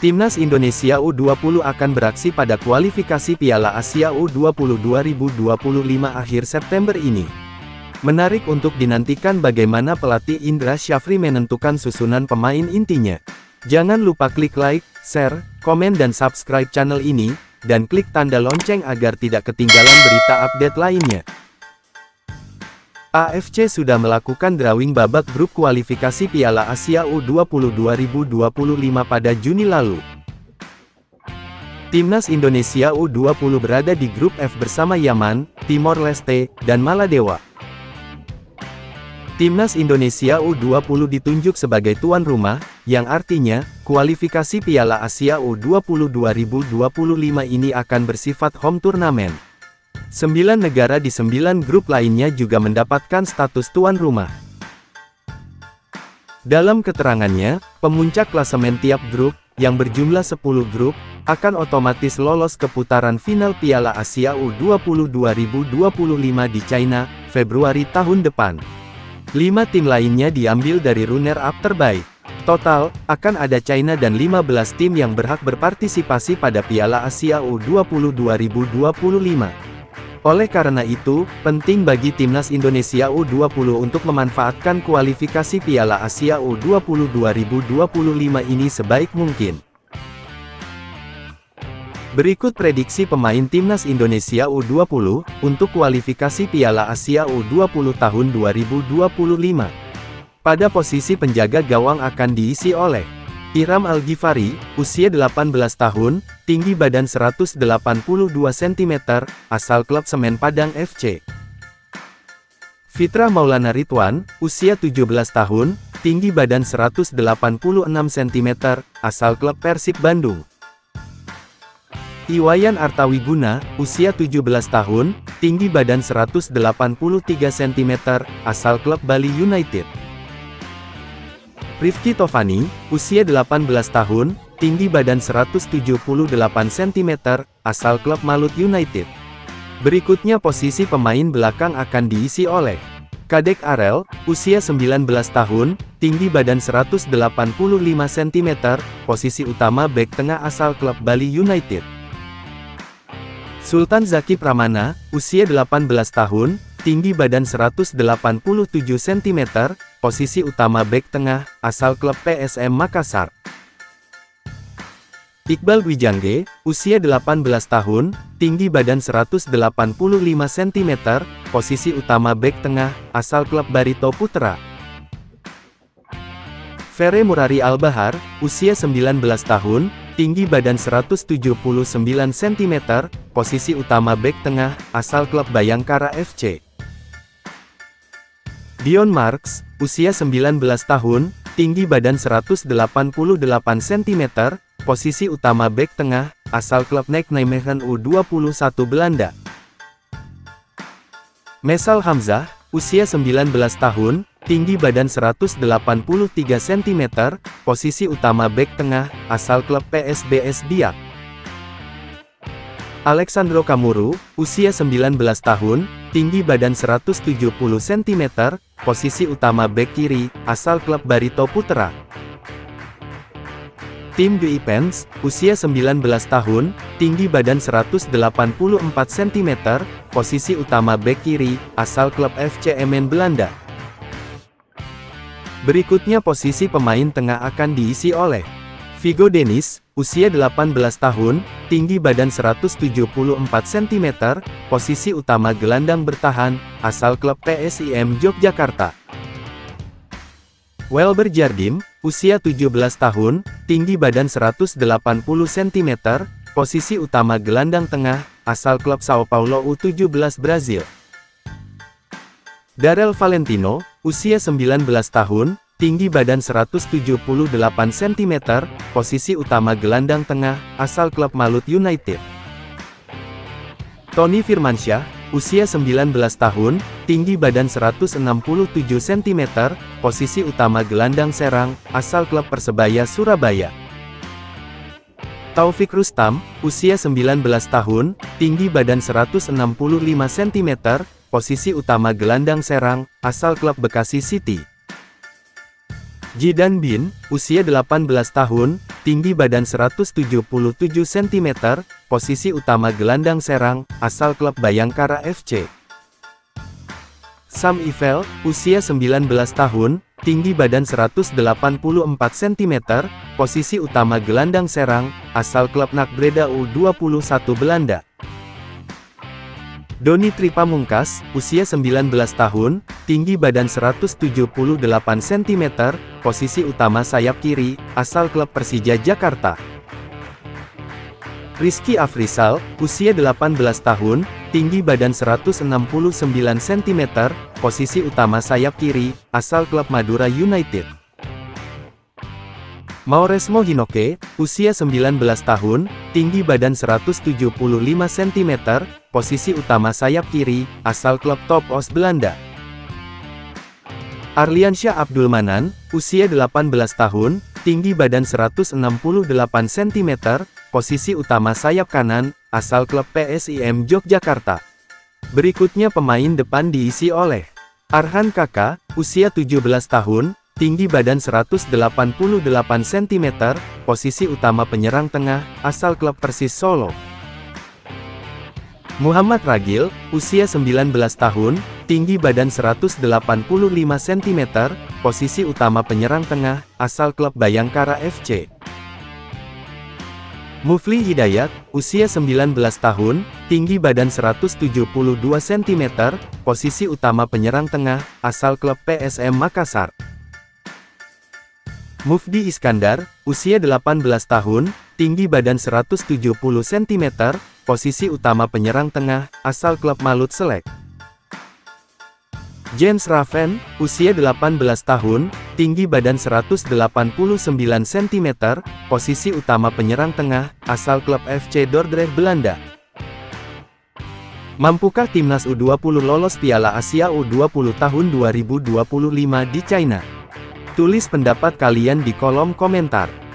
Timnas Indonesia U20 akan beraksi pada kualifikasi Piala Asia U20 2025 akhir September ini. Menarik untuk dinantikan bagaimana pelatih Indra Syafri menentukan susunan pemain intinya. Jangan lupa klik like, share, komen dan subscribe channel ini, dan klik tanda lonceng agar tidak ketinggalan berita update lainnya. AFC sudah melakukan drawing babak grup kualifikasi Piala Asia U20 2025 pada Juni lalu. Timnas Indonesia U20 berada di grup F bersama Yaman, Timor Leste, dan Maladewa. Timnas Indonesia U20 ditunjuk sebagai tuan rumah, yang artinya, kualifikasi Piala Asia U20 2025 ini akan bersifat home turnamen. Sembilan negara di sembilan grup lainnya juga mendapatkan status tuan rumah. Dalam keterangannya, pemuncak klasemen tiap grup, yang berjumlah 10 grup, akan otomatis lolos ke putaran final Piala Asia U20 2025 di China, Februari tahun depan. Lima tim lainnya diambil dari runner-up terbaik. Total, akan ada China dan 15 tim yang berhak berpartisipasi pada Piala Asia U20 2025. Oleh karena itu, penting bagi timnas Indonesia U20 untuk memanfaatkan kualifikasi Piala Asia U20 2025 ini sebaik mungkin. Berikut prediksi pemain timnas Indonesia U20 untuk kualifikasi Piala Asia U20 tahun 2025. Pada posisi penjaga gawang akan diisi oleh Iram Al-Ghifari, usia 18 tahun, tinggi badan 182 cm, asal klub Semen Padang FC. Fitra Maulana Ridwan, usia 17 tahun, tinggi badan 186 cm, asal klub Persib Bandung. Iwayan Artawiguna, usia 17 tahun, tinggi badan 183 cm, asal klub Bali United. Rifki Tovani, usia 18 tahun, tinggi badan 178 cm, asal klub Malut United. Berikutnya posisi pemain belakang akan diisi oleh Kadek Arel, usia 19 tahun, tinggi badan 185 cm, posisi utama bek tengah asal klub Bali United. Sultan Zaki Pramana, usia 18 tahun, tinggi badan 187 cm, posisi utama bek tengah, asal klub PSM Makassar. Iqbal Wijangge, usia 18 tahun, tinggi badan 185 cm, posisi utama bek tengah, asal klub Barito Putra. Fere Murari Al-Bahar, usia 19 tahun, tinggi badan 179 cm, posisi utama bek tengah, asal klub Bayangkara FC. Dion Marks, usia 19 tahun, tinggi badan 188 cm, posisi utama bek tengah, asal klub Nijmegen U21 Belanda. Mesal Hamzah, usia 19 tahun, tinggi badan 183 cm, posisi utama bek tengah, asal klub PSBS Biak. Alexandro Kamuru, usia 19 tahun, tinggi badan 170 cm, posisi utama bek kiri, asal klub Barito Putra. Tim Dwi Pens, usia 19 tahun, tinggi badan 184 cm, posisi utama bek kiri, asal klub FC Emmen Belanda. Berikutnya posisi pemain tengah akan diisi oleh Vigo Denis, usia 18 tahun, tinggi badan 174 cm, posisi utama gelandang bertahan, asal klub PSIM Yogyakarta. Welber Jardim, usia 17 tahun, tinggi badan 180 cm, posisi utama gelandang tengah, asal klub Sao Paulo U17 Brazil. Darel Valentino, usia 19 tahun, tinggi badan 178 cm, posisi utama gelandang tengah, asal klub Malut United. Tony Firmansyah, usia 19 tahun, tinggi badan 167 cm, posisi utama gelandang serang, asal klub Persebaya Surabaya. Taufik Rustam, usia 19 tahun, tinggi badan 165 cm, posisi utama gelandang serang, asal klub Bekasi City. Jidan Bin, usia 18 tahun, tinggi badan 177 cm, posisi utama gelandang serang, asal klub Bayangkara FC. Sam Ivel, usia 19 tahun, tinggi badan 184 cm, posisi utama gelandang serang, asal klub Nakbreda U21 Belanda. Doni Tripamungkas, usia 19 tahun, tinggi badan 178 cm, posisi utama sayap kiri, asal klub Persija Jakarta. Rizky Afrisal, usia 18 tahun, tinggi badan 169 cm, posisi utama sayap kiri, asal klub Madura United. Mauresmo Hinoke, usia 19 tahun, tinggi badan 175 cm, posisi utama sayap kiri, asal klub Top Os Belanda. Arliansyah Abdul Manan, usia 18 tahun, tinggi badan 168 cm, posisi utama sayap kanan, asal klub PSIM Yogyakarta. Berikutnya pemain depan diisi oleh Arhan Kaka, usia 17 tahun, tinggi badan 188 cm, posisi utama penyerang tengah, asal klub Persis Solo. Muhammad Ragil, usia 19 tahun, tinggi badan 185 cm, posisi utama penyerang tengah, asal klub Bayangkara FC. Mufli Hidayat, usia 19 tahun, tinggi badan 172 cm, posisi utama penyerang tengah, asal klub PSM Makassar. Mufdi Iskandar, usia 18 tahun, tinggi badan 170 cm, posisi utama penyerang tengah, asal klub Malut Selek. James Raven, usia 18 tahun, tinggi badan 189 cm, posisi utama penyerang tengah, asal klub FC Dordrecht Belanda. Mampukah timnas U20 lolos Piala Asia U20 tahun 2025 di China? Tulis pendapat kalian di kolom komentar.